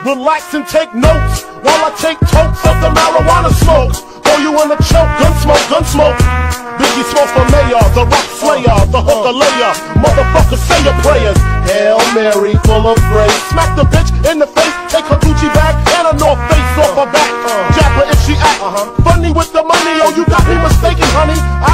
Relax and take notes while I take totes of the marijuana smoke. Throw you in a choke, gun smoke, gun smoke. Biggie Smalls for mayor, the rock slayer, the hooker layer. Motherfucker, say your prayers. Hail Mary, full of grace. Smack the bitch in the face, take her Gucci back and a North Face off her back. Jab her if she act. Uh-huh. Funny with the money, oh you got me mistaken, honey. I